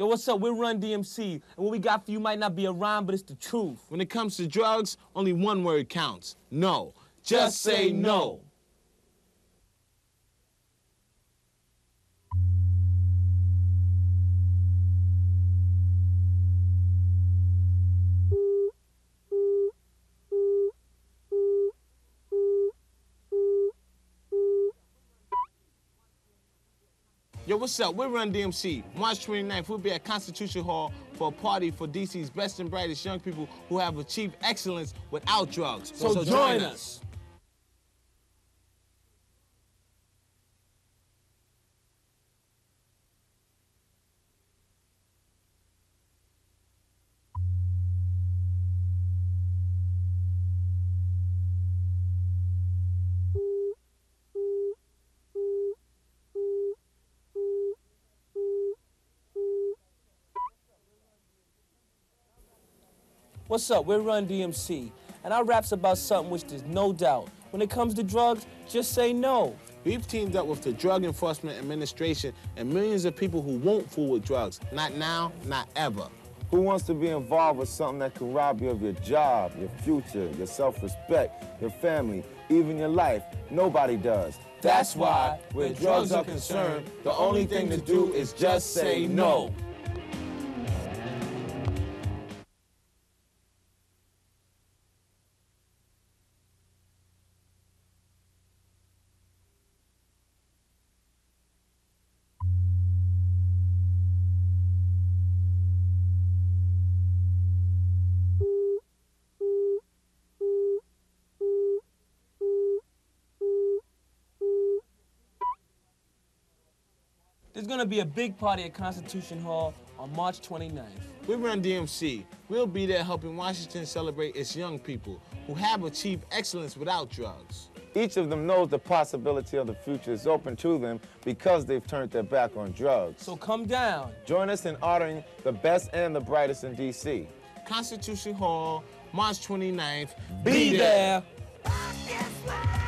Yo, what's up? We're Run DMC, and what we got for you might not be a rhyme, but it's the truth. When it comes to drugs, only one word counts no. Just say no. Yo, what's up? We're Run DMC. March 29th, we'll be at Constitution Hall for a party for DC's best and brightest young people who have achieved excellence without drugs. So, join us. What's up? We're Run DMC, and our rap's about something which there's no doubt. When it comes to drugs, just say no. We've teamed up with the Drug Enforcement Administration and millions of people who won't fool with drugs. Not now, not ever. Who wants to be involved with something that can rob you of your job, your future, your self-respect, your family, even your life? Nobody does. That's why, where drugs are concerned, the only thing to do is just say no. There's gonna be a big party at Constitution Hall on March 29th. We run DMC. We'll be there helping Washington celebrate its young people who have achieved excellence without drugs. Each of them knows the possibility of the future is open to them because they've turned their back on drugs. So come down. Join us in honoring the best and the brightest in D.C. Constitution Hall, March 29th. Be there. Yes,